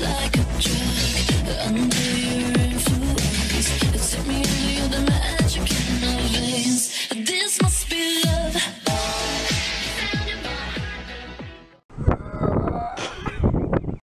like